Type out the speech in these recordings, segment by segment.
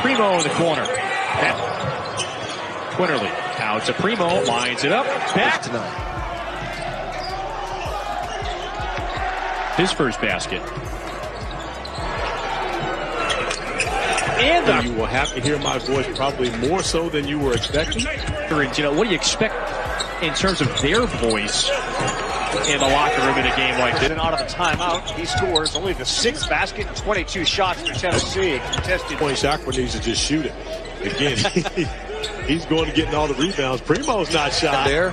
Primo in the corner. And Quinerly out to Primo, lines it up, back tonight. His first basket. And the, You will have to hear my voice probably more so than you were expecting. you know, what do you expect in terms of their voice in the locker room in a game like this? And out of the timeout, he scores only the sixth basket and 22 shots for Tennessee. Contested. Point Shackelford needs to just shoot it. Again, he's going to get all the rebounds. Primo's not shot. There,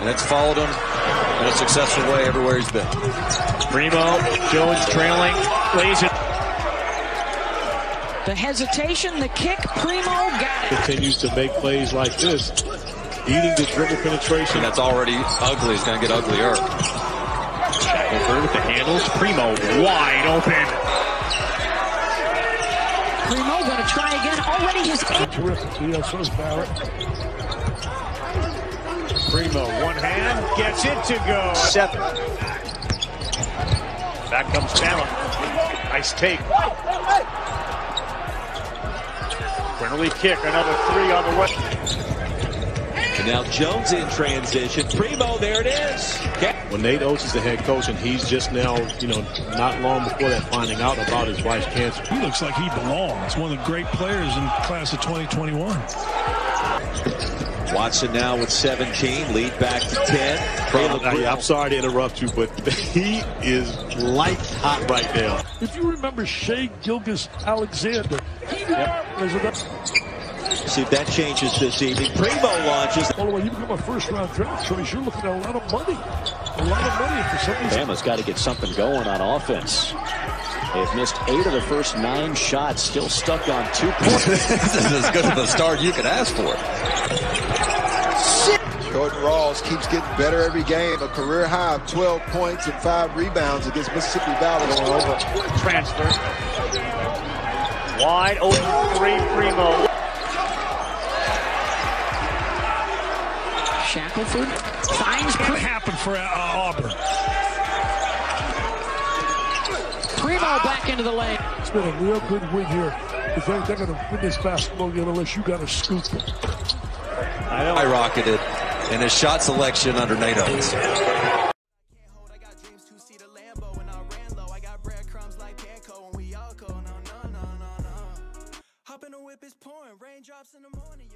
and it's followed him in a successful way everywhere he's been. Primo, Jones trailing, lays it. The hesitation, the kick, Primo got it. Continues to make plays like this, eating the dribble penetration. And that's already ugly. It's going to get uglier. Shackelford with the handles. Primo wide open. Primo going to try again. Already his eighth. Terrific. Yeah, so is Barrett. Primo, one hand, gets it to go. Seven. Back comes Bama. Nice take. Quinerly kick, another three on the way. And now Jones in transition. Primo, there it is. When Nate Oats is the head coach and he's just now, you know, not long before that finding out about his wife's cancer. He looks like he belongs. One of the great players in class of 2021. Watson now with 17, lead back to 10. Caleb I, I'm sorry to interrupt you, but he is light hot right now. If you remember Shai Gilgeous Alexander, he did not resident. See if that changes this evening. Primo launches. By the way, you become a first round draft choice, you're looking at a lot of money. A lot of money for some reason. Bama's got to get something going on offense. They've missed eight of the first nine shots, still stuck on two points. this is as good of a start you could ask for. Jordan Rawls keeps getting better every game. A career high of 12 points and five rebounds against Mississippi Valley going over. Transfer. Wide open three, Primo. Shackelford finds. It happened for uh, Auburn. Primo ah. back into the lane. It's been a real good win here. If they're, they're going to win this basketball game unless you got to scoop them. I know. I rocketed in his shot selection under Nate Owens. Whip, pouring. Raindrops in the morning.